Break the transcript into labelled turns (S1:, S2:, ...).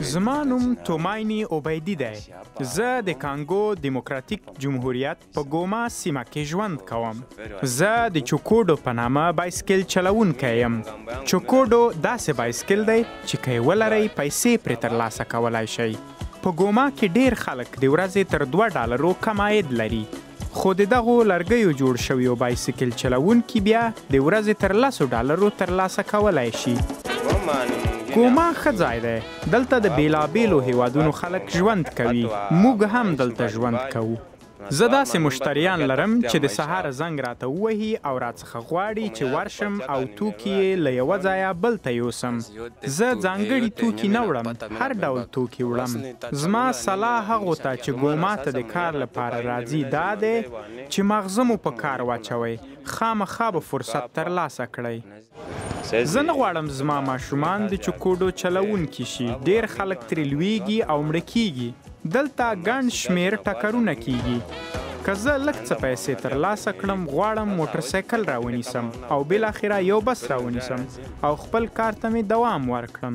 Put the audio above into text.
S1: زما نوم تومایني عبیدي دی زه د کانګو دیموکراتیک جمهوریت په ګوما سیمه کې ژوند کوم زه د چوکوډو په نامه بایسکل چلوونکی یم چوکوډو داسې بایسکل دی چې که ولرئ پیسې پرې ترلاسه کولای شئ په ګوما کې ډېر خلک د ورځې تر دوه ډالرو کم عاید لري، خو د دغو لرګیو جوړ شویو بایسکل چلوونکي بیا د ورځې تر لسو ډالرو ترلاسه کولای شي. ګوما ښه ځای دی، دلته د بېلابېلو هېوادونو خلک ژوند کوي، موږ هم دلته ژوند کوو. زه داسې مشتریان لرم چې د سهار زنګ راته ووهي او راڅخه غواړي چې ورشم او توکي یې له یوه ځایه بل ته یوسم. زه ځانګړي توکي نه وړم، هر ډول توکي وړم. زما سلا هغو ته چې ګوما ته د کار لپاره راځي دا دی چې ماغزه مو په کار واچوئ، خامخا به فرصت ترلاسه کړئ. زه نه غواړم زما ماشومان د چکوډو چلوونکي شي، ډېر خلک ترې لوېږي او مړه کېږي. دلته ګڼ شمېر ټکرونه کېږي. که زه لږ څه پیسې ترلاسه کړم، غواړم موټرسایکل راونیسم او بالاخره یو بس راونیسم او خپل کار ته مې دوام ورکړم.